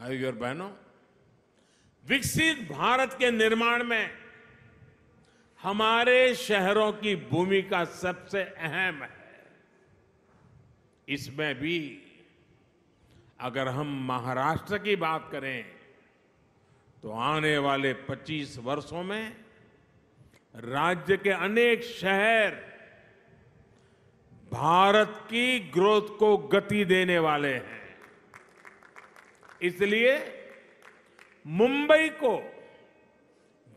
भाई और बहनों, विकसित भारत के निर्माण में हमारे शहरों की भूमिका सबसे अहम है। इसमें भी अगर हम महाराष्ट्र की बात करें तो आने वाले 25 वर्षों में राज्य के अनेक शहर भारत की ग्रोथ को गति देने वाले हैं। इसलिए मुंबई को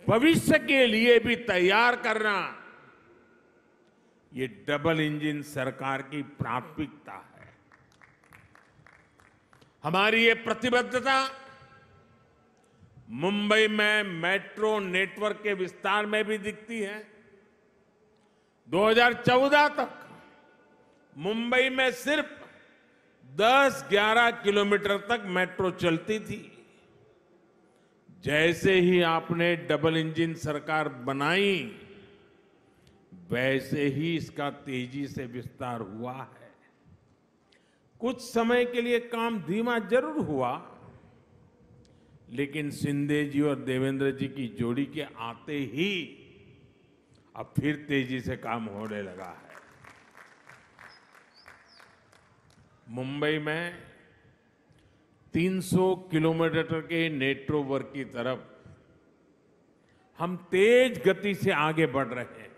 भविष्य के लिए भी तैयार करना ये डबल इंजन सरकार की प्राथमिकता है। हमारी ये प्रतिबद्धता मुंबई में मेट्रो नेटवर्क के विस्तार में भी दिखती है। 2014 तक मुंबई में सिर्फ़ 10-11 किलोमीटर तक मेट्रो चलती थी। जैसे ही आपने डबल इंजन सरकार बनाई, वैसे ही इसका तेज़ी से विस्तार हुआ है। कुछ समय के लिए काम धीमा ज़रूर हुआ, लेकिन सिंधे जी और देवेंद्र जी की जोड़ी के आते ही अब फिर तेज़ी से काम होने लगा है। मुंबई में 300 किलोमीटर के नेटवर्क की तरफ़ हम तेज गति से आगे बढ़ रहे हैं।